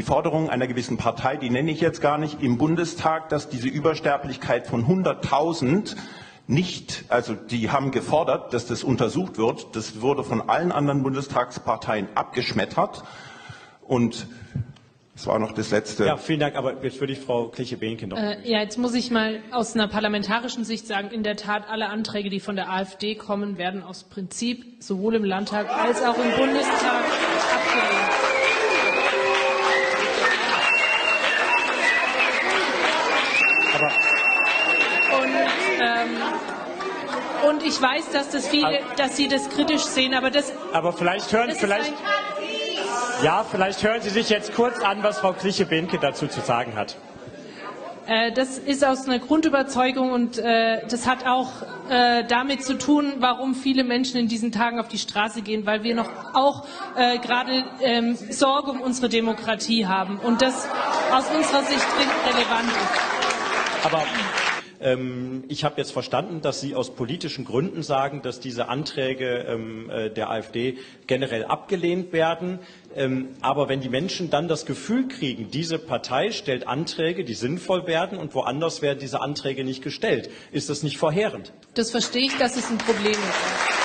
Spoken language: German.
die Forderung einer gewissen Partei, die nenne ich jetzt gar nicht, im Bundestag, dass diese Übersterblichkeit von 100.000 nicht, also die haben gefordert, dass das untersucht wird. Das wurde von allen anderen Bundestagsparteien abgeschmettert. Und das war noch das letzte. Ja, vielen Dank. Aber jetzt würde ich Frau Kliche-Behnke noch. Äh, ja, jetzt muss ich mal aus einer parlamentarischen Sicht sagen, in der Tat, alle Anträge, die von der AfD kommen, werden aus Prinzip sowohl im Landtag als auch im Bundestag und ich weiß, dass das viele, dass Sie das kritisch sehen, aber das, Aber vielleicht hören, vielleicht, ja, vielleicht hören Sie sich jetzt kurz an, was Frau Kliche-Behnke dazu zu sagen hat. Äh, Das ist aus einer Grundüberzeugung und äh, das hat auch äh, damit zu tun, warum viele Menschen in diesen Tagen auf die Straße gehen, weil wir noch auch gerade ähm, Sorge um unsere Demokratie haben und das aus unserer Sicht relevant ist. Aber ähm, ich habe jetzt verstanden, dass Sie aus politischen Gründen sagen, dass diese Anträge ähm, äh, der AfD generell abgelehnt werden. Ähm, aber wenn die Menschen dann das Gefühl kriegen, diese Partei stellt Anträge, die sinnvoll werden und woanders werden diese Anträge nicht gestellt, ist das nicht verheerend? Das verstehe ich, dass es ein Problem ist.